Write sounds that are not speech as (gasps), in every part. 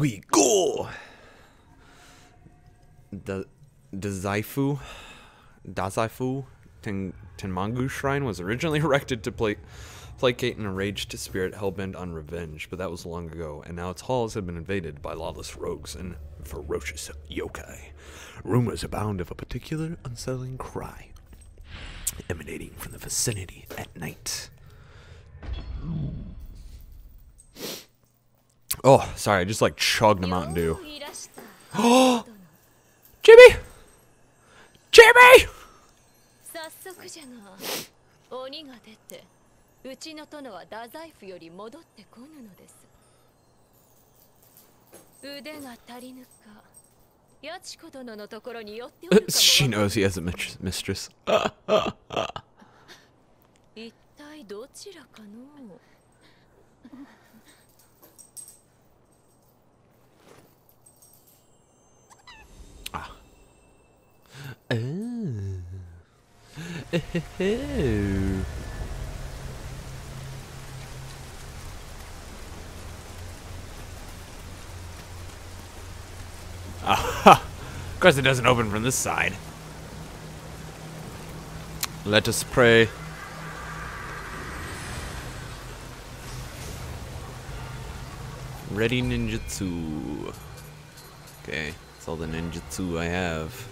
we go. The Dazaifu, Dazaifu Ten, Tenmangu Shrine was originally (laughs) erected to pla placate an enraged spirit hellbent on revenge, but that was long ago, and now its halls have been invaded by lawless rogues and ferocious yokai. Rumors abound of a particular unsettling cry emanating from the vicinity at night. Oh, sorry, I just like chugged the Mountain Dew. Oh, (gasps) Jimmy! Jimmy! Uh, she knows he has a mistress. (laughs) (laughs) Of course, it doesn't open from this side. Let us pray. Ready ninjutsu. Okay, that's all the ninjutsu I have.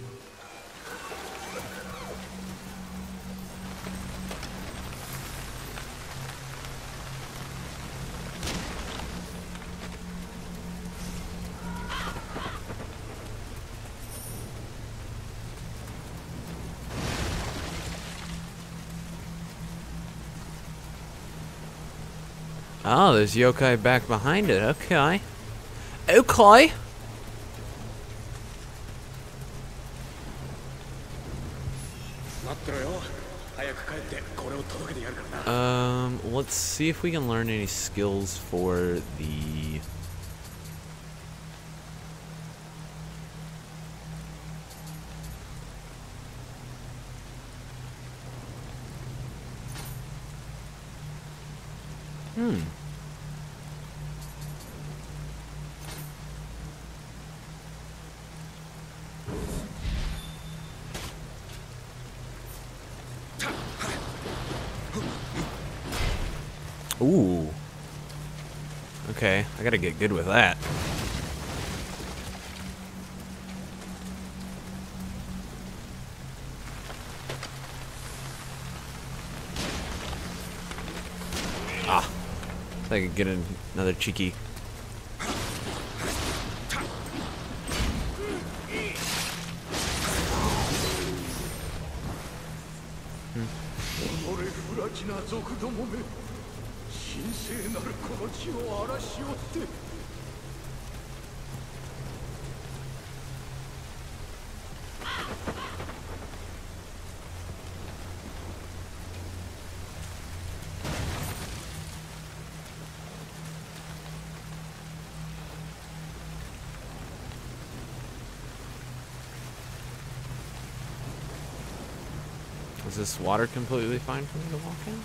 there's yokai back behind it. Okay. Okay! Um, let's see if we can learn any skills for the... Hmm. Ooh. Okay, I gotta get good with that. Ah. So I could get another cheeky. Is this water completely fine for me to walk in?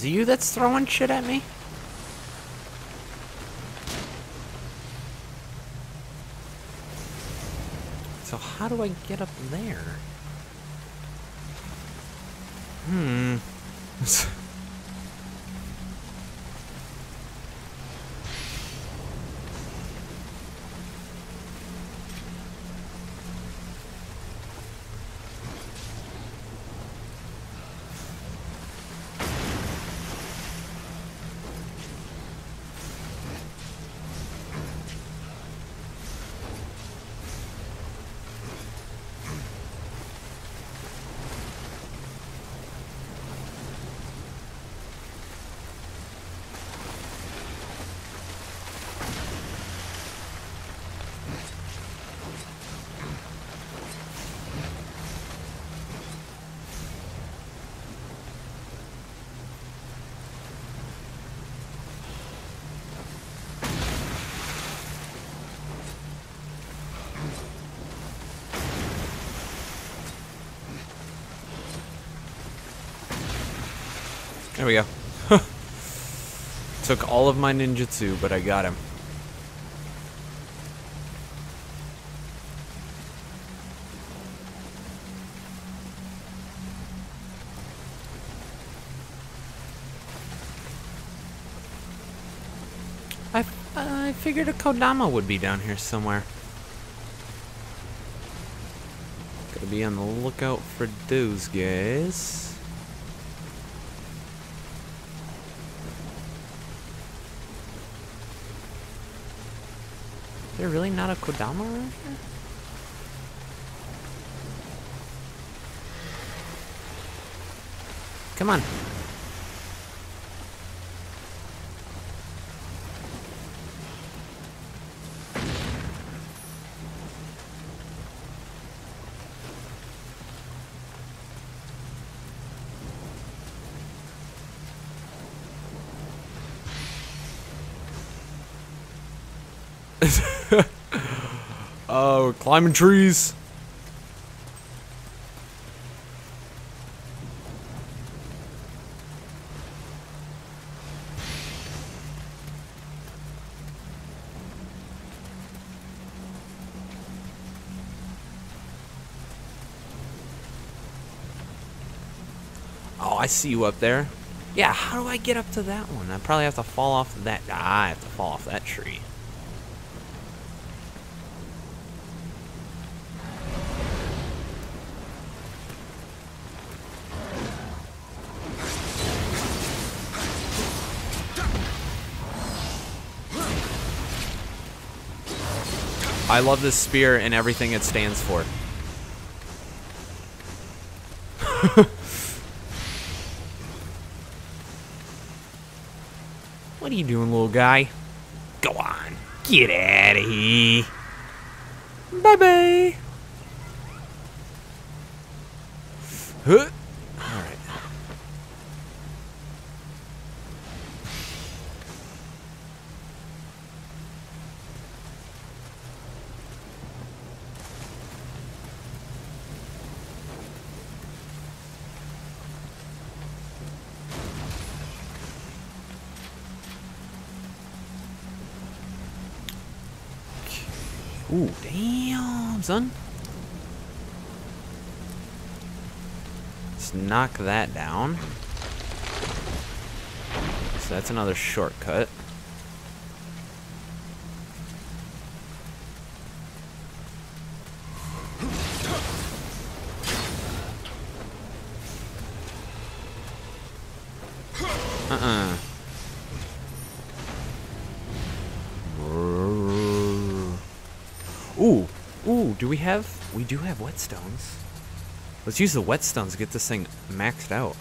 Is it you that's throwing shit at me? So how do I get up there? Hmm. There we go. (laughs) Took all of my ninjutsu, but I got him. I, I figured a Kodama would be down here somewhere. Gotta be on the lookout for those guys. There really not a Kodama around here? Come on. (laughs) Oh, climbing trees. Oh, I see you up there. Yeah, how do I get up to that one? I probably have to fall off that. Ah, I have to fall off that tree. I love this spear and everything it stands for. (laughs) what are you doing, little guy? Go on. Get out of here. Bye-bye. Ooh, damn, son. Let's knock that down. So that's another shortcut. We have? We do have whetstones. Let's use the whetstones to get this thing maxed out.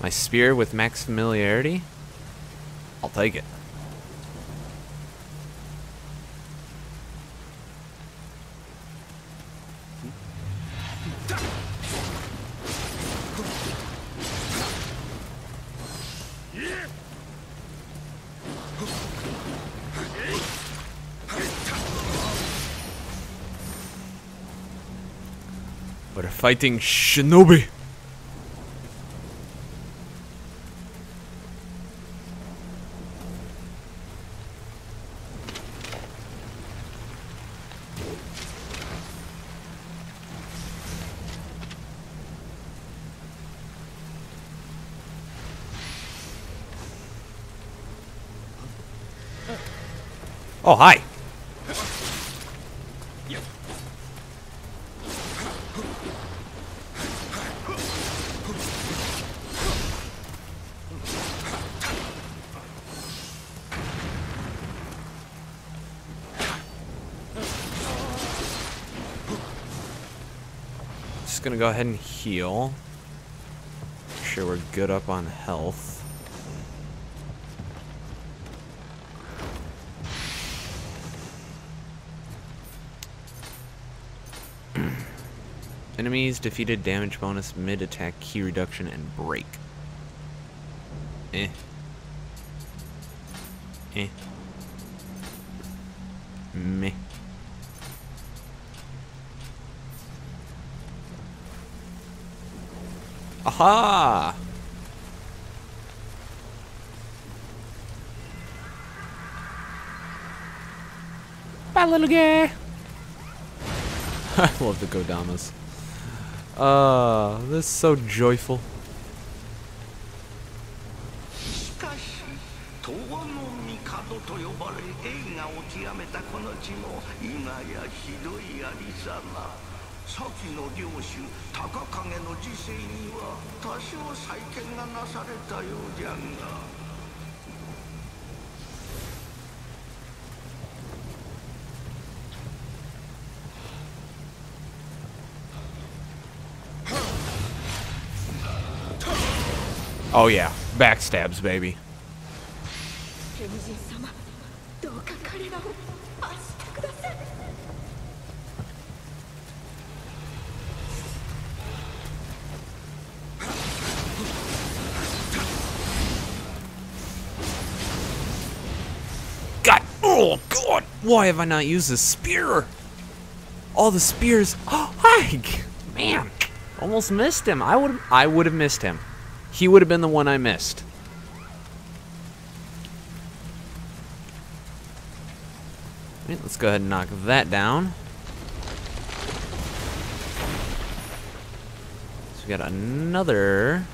My spear with max familiarity? I'll take it. We're fighting Shinobi. Oh, hi. Heal. Make sure we're good up on health. (clears throat) Enemies defeated damage bonus, mid attack, Ki reduction, and break. Eh. Eh. Meh. Aha! Bye, little guy. (laughs) I love the Kodamas. Ah, this is so joyful. しかし東の帝と呼ばれ映画を極めたこの地も今やひどいありさま先の領主高影の時世には多少再建がなされたようじゃが Oh yeah, backstabs, baby. Oh god, why have I not used this spear? All the spears. Oh, man, almost missed him. I would, I would have missed him. He would have been the one I missed. Right, let's go ahead and knock that down. So we got another.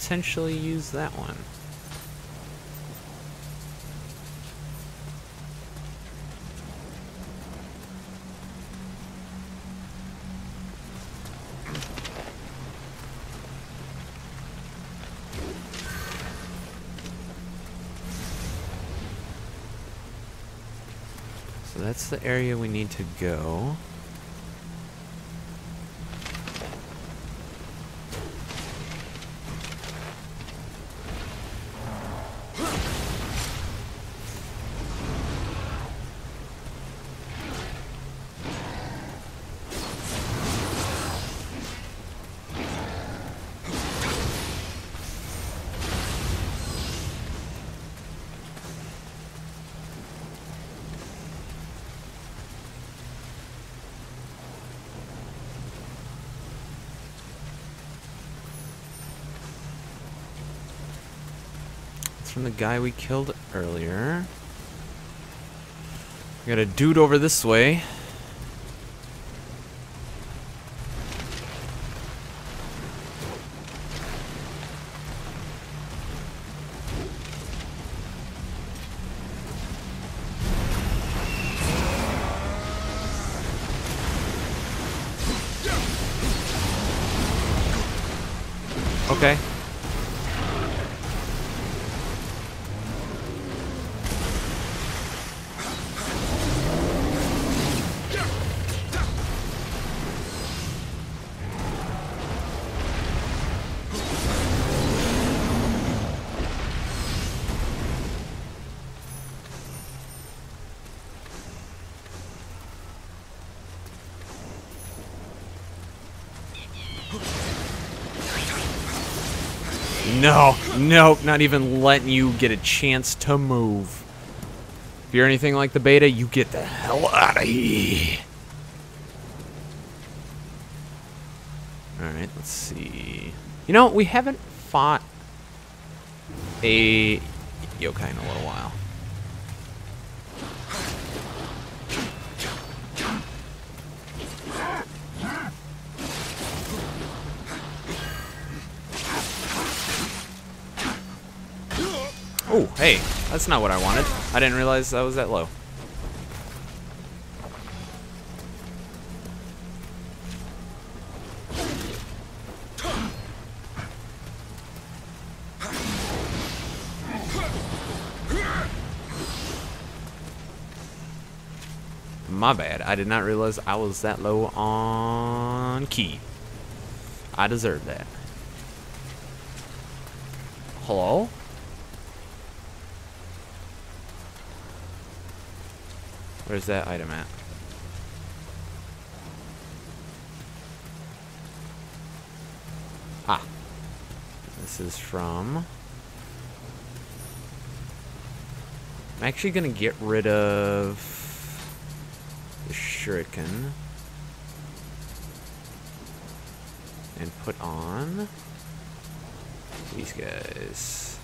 Potentially use that one. So that's the area we need to go. The guy we killed earlier. We got a dude over this way. Okay. Nope, not even letting you get a chance to move. If you're anything like the beta, you get the hell out of here. Alright, let's see. You know, we haven't fought a yokai in a little while. Oh, hey, that's not what I wanted. I didn't realize I was that low. My bad. I did not realize I was that low on Ki. I deserve that. Hello? Where's that item at? Ah. This is from... I'm actually going to get rid of the shuriken. And put on these guys.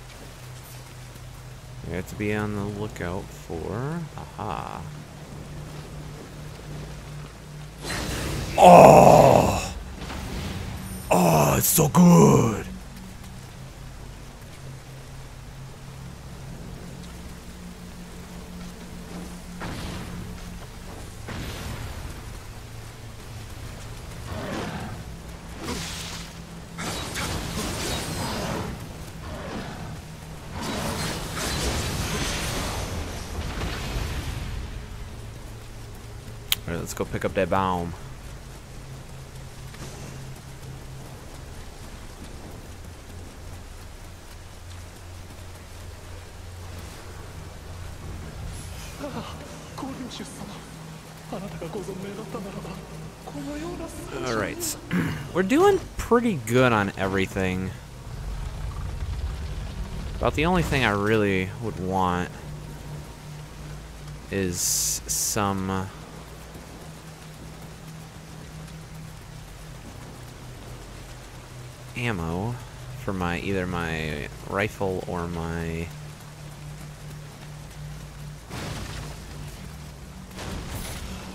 We have to be on the lookout for... Aha. Oh! Oh, it's so good! Alright, let's go pick up that bomb. Alright. We're doing pretty good on everything. About the only thing I really would want is some... uh, ammo for my either my rifle or my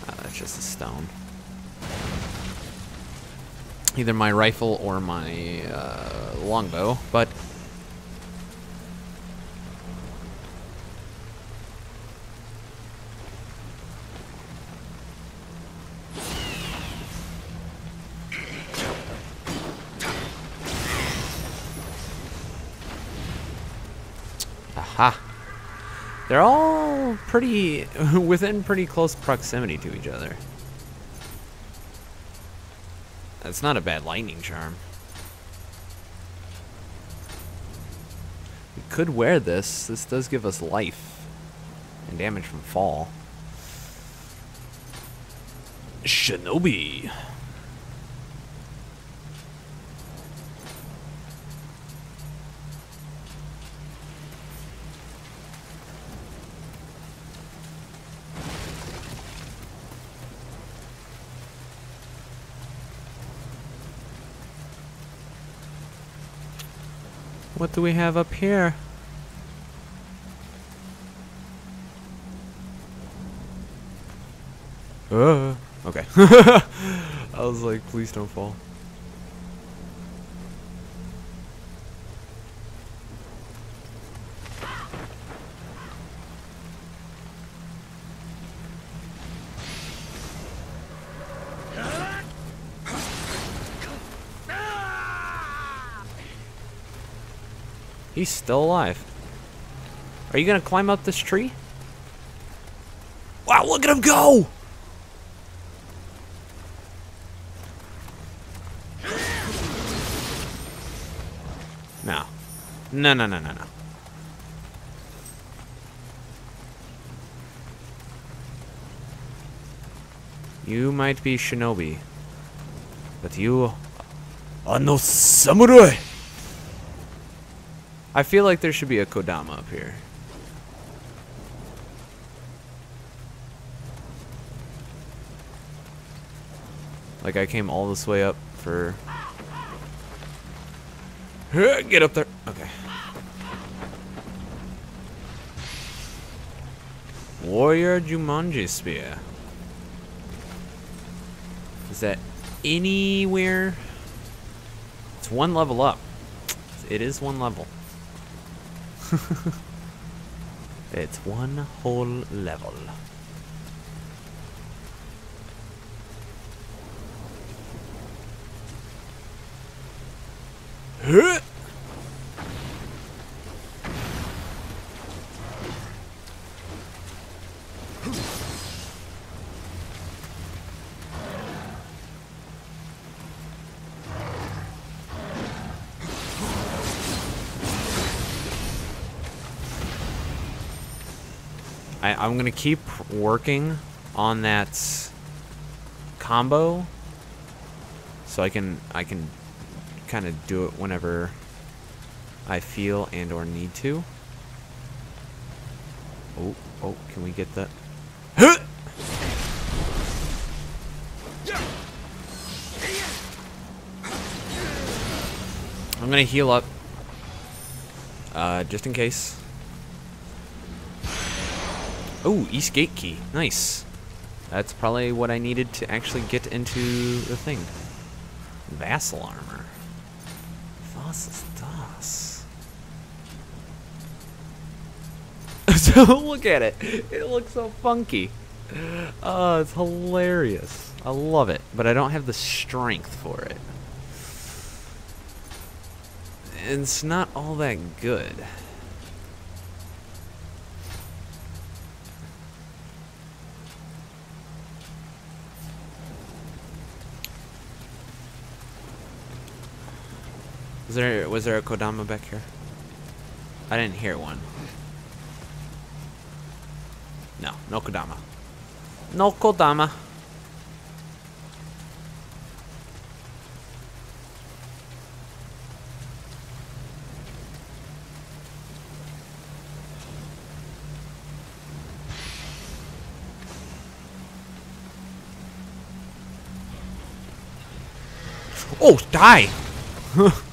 Ah, that's just a stone. Either my rifle or my uh, longbow, but. They're all pretty (laughs) within pretty close proximity to each other. That's not a bad lightning charm. We could wear this. This does give us life and damage from fall. Shinobi. What do we have up here? Uh, okay. (laughs) I was like, please don't fall. He's still alive. Are you gonna climb up this tree? Wow, look at him go! No. No, no, no, no, no. You might be shinobi, but you are no samurai! I feel like there should be a Kodama up here. Like I came all this way up for... (laughs) Get up there. Okay. Warrior Jumonji Spear. Is that anywhere? It's one level up. It is one level. (laughs) it's one whole level. Huh? I'm gonna keep working on that combo so I can I can kind of do it whenever I feel and or need to. Oh, oh, can we get that? (gasps) I'm gonna heal up, uh, just in case. Oh, East Gate Key. Nice. That's probably what I needed to actually get into the thing. Vassal armor. Das? so (laughs) look at it. It looks so funky. Oh, it's hilarious. I love it, but I don't have the strength for it. It's not all that good. Was there was there a Kodama back here? I didn't hear one. No, no Kodama. No Kodama. Oh, die! (laughs)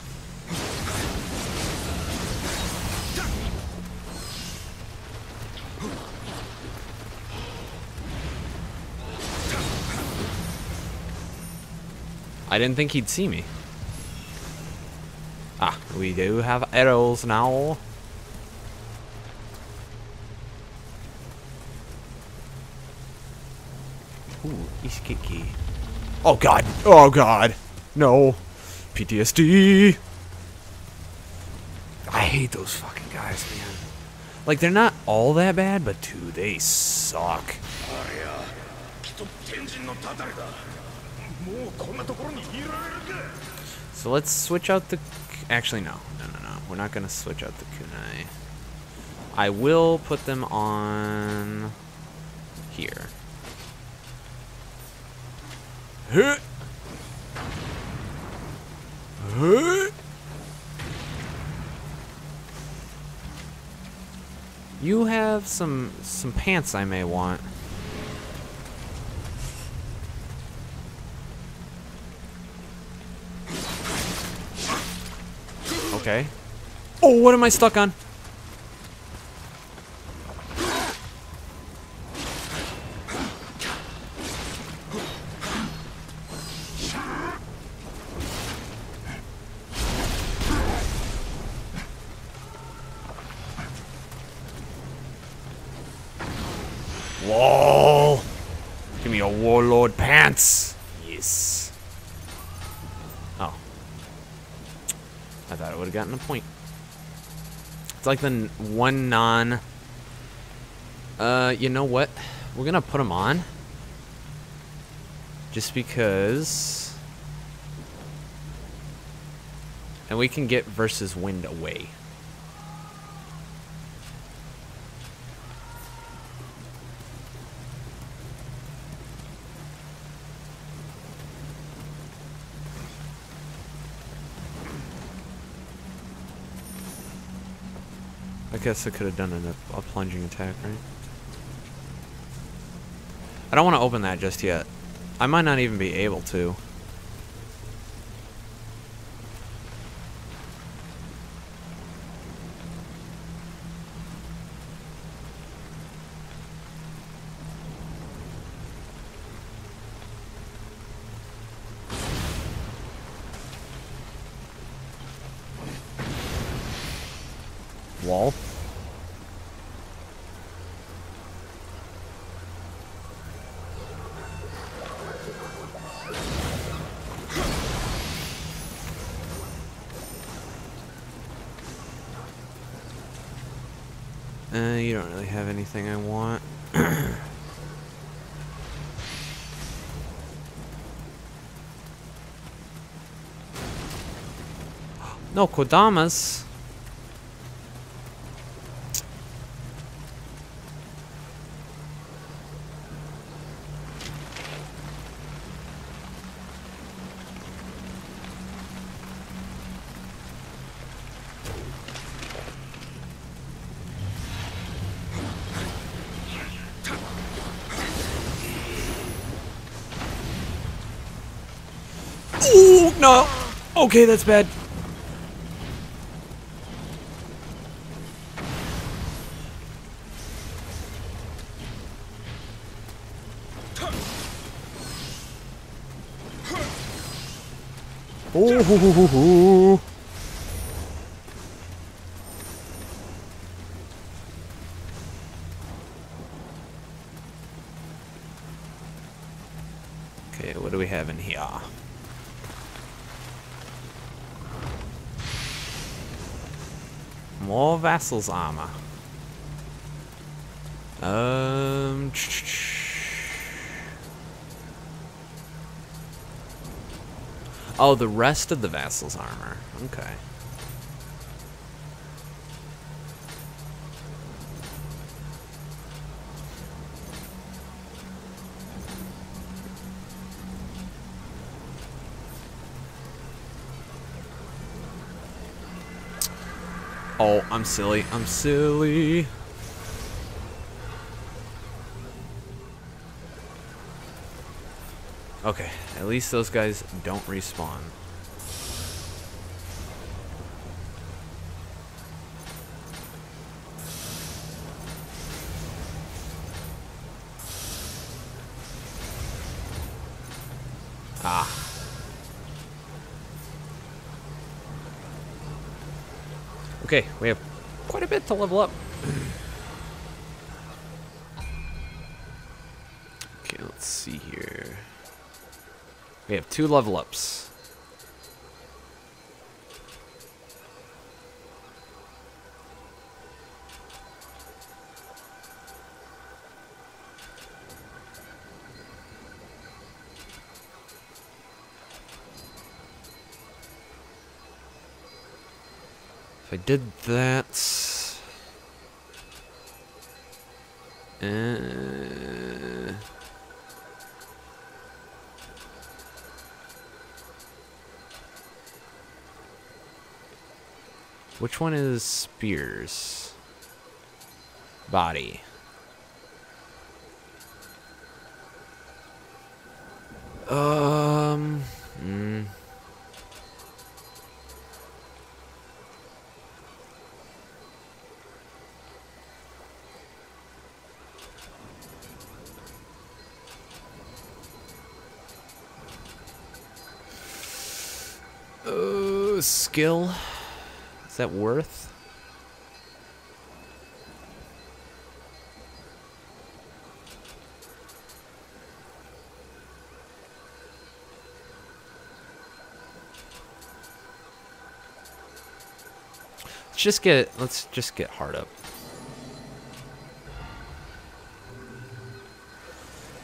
I didn't think he'd see me. Ah, we do have arrows now. Ooh, Ishikiki. Oh god! Oh god! No! PTSD! I hate those fucking guys, man. Like, they're not all that bad, but dude, they suck. So let's switch out the. Actually, no. No, no, no. We're not going to switch out the kunai. I will put them on. here. You have some some pants I may want. Okay. Oh, what am I stuck on? Whoa! Give me a warlord pants. Yes. Oh. I thought it would have gotten a point. It's like the one non. Uh, you know what? We're gonna put them on. Just because. And we can get versus wind away. Guess I could have done an, a plunging attack, right? I don't want to open that just yet. I might not even be able to. Wall. Uh, you don't really have anything I want. (clears throat) no Kodamas. Okay, that's bad. Ooh, More Vassal's armor. Um. Oh, the rest of the Vassal's armor. Okay. Oh, I'm silly. I'm silly. Okay, at least those guys don't respawn. Okay, we have quite a bit to level up. okay, let's see here. We have two level ups. Did that... Uh, which one is Spears? Body. Um... mm. Uh, skill. Is that worth? Let's just get let's just get hard up.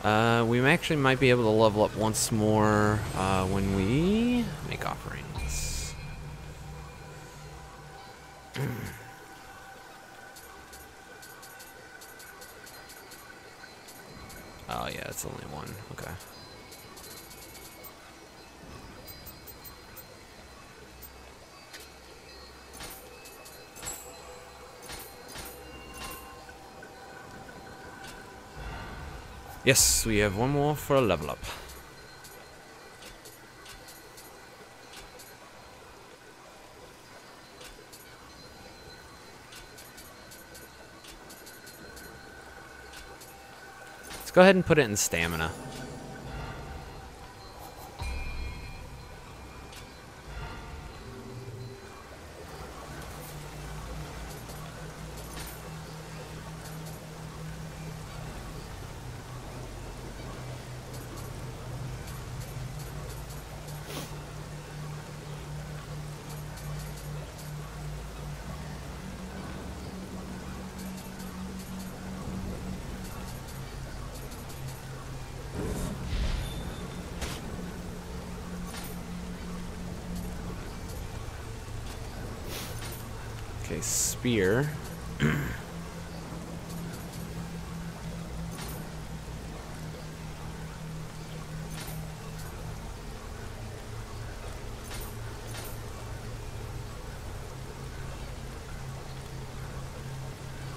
Uh, we actually might be able to level up once more uh, when we make offerings. Only one. Okay. Yes, we have one more for a level up. Go ahead and put it in stamina. Spear. (clears throat) oh,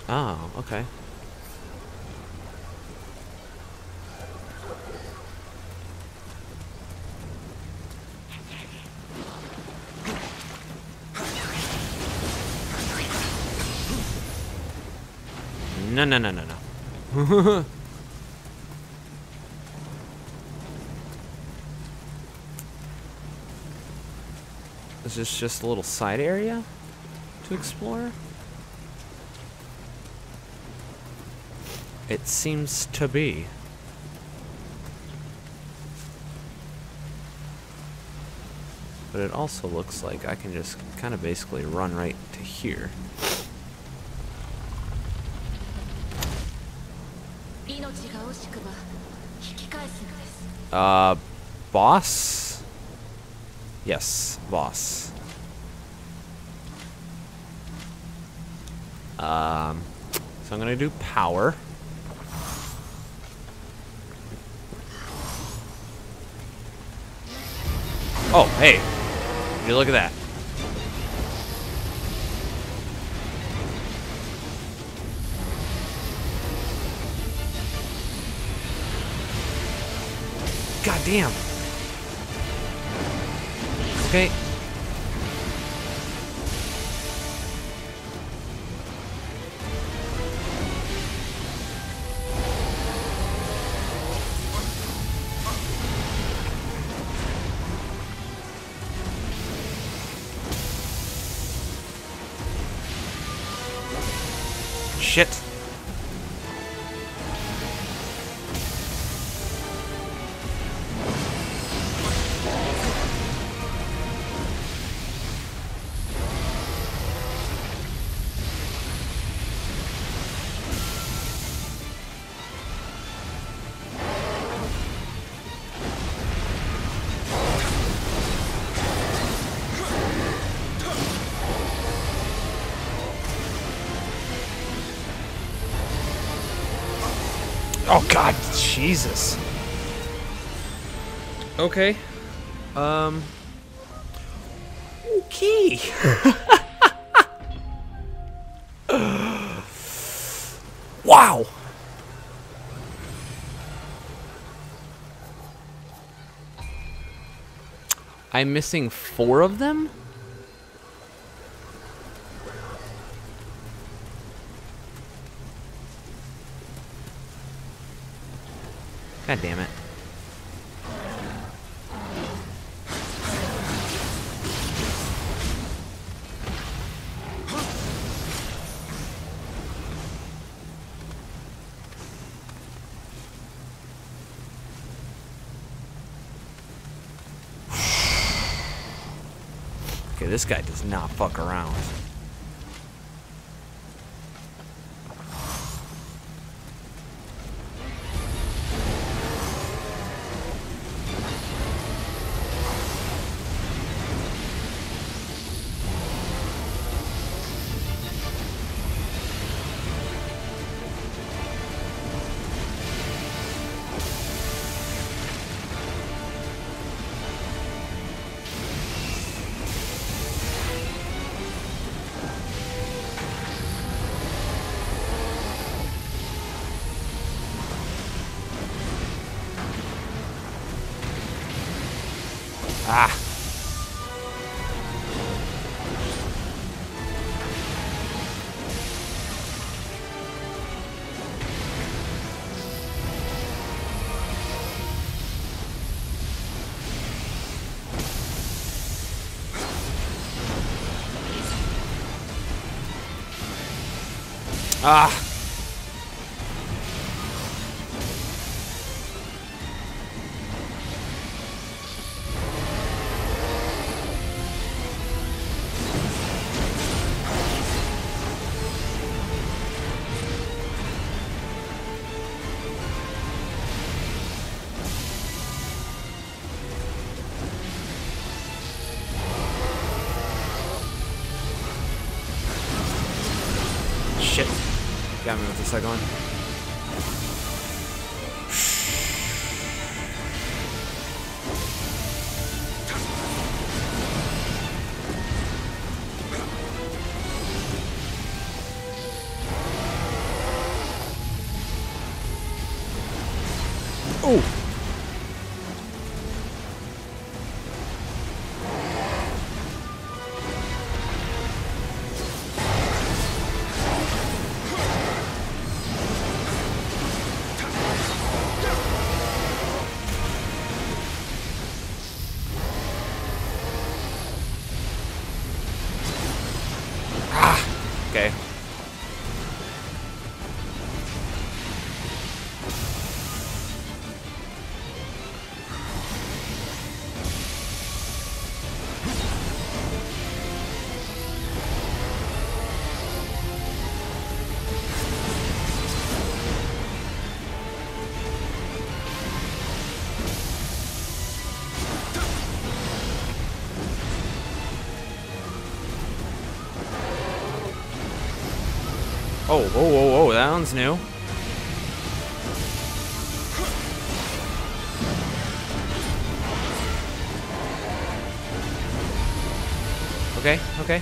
ah, okay. No, no, no, no, no. (laughs) Is this just a little side area to explore? It seems to be. But it also looks like I can just kind of basically run right to here. Uh, boss? Yes, boss. Um, so I'm gonna do power. Oh, hey. You look at that. Damn. Okay. Oh god, Jesus. Okay. Um Okay. (laughs) wow. I'm missing 4 of them? God damn it. (sighs) Okay, this guy does not fuck around. Ah. The second Oh, whoa, whoa, whoa, that one's new. Okay, okay.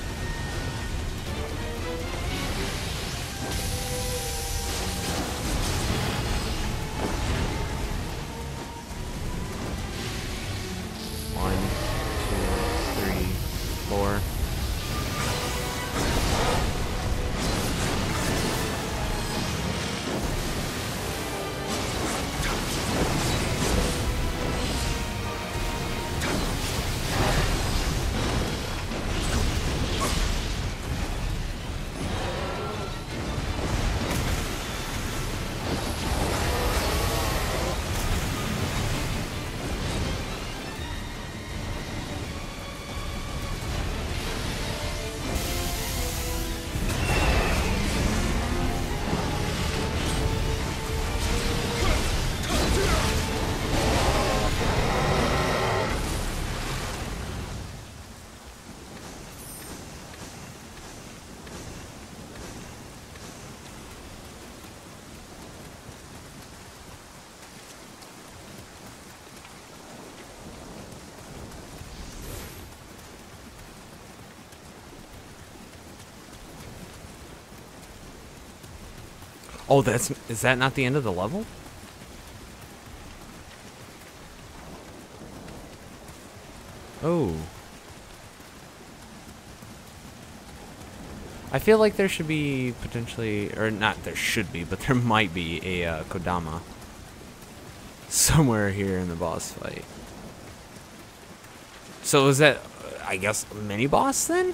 Oh, that's is that not the end of the level? Oh. I feel like there should be potentially, or not there should be, but (laughs) there might be a uh, Kodama somewhere here in the boss fight. So is that, I guess, mini boss then?